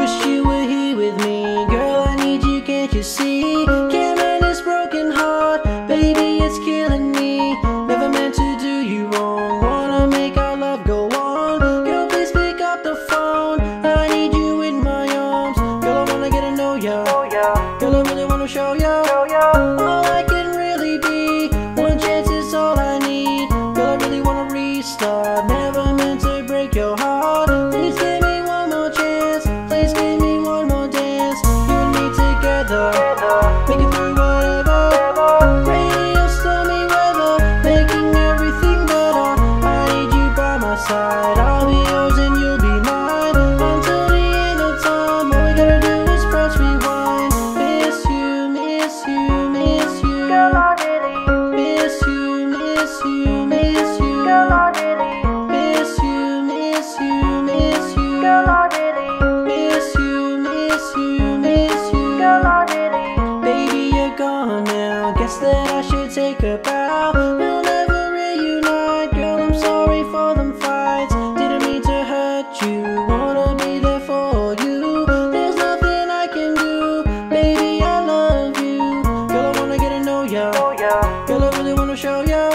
wish you were here with me. side I'll be yours and you'll be mine. Until the end of time. All we gotta do is press rewind. Miss you, miss you, miss you. Girl, I really Miss you, miss you, miss you. Girl, I really Miss you, miss you, miss you. Girl, I really Miss you, miss you, miss you. Girl, I really Baby, you're gone now. Guess that I should take a bow. ya. Girl, I really wanna show ya.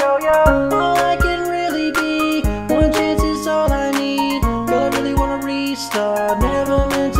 All I can really be. One chance is all I need. Girl, I really wanna restart. Never meant to.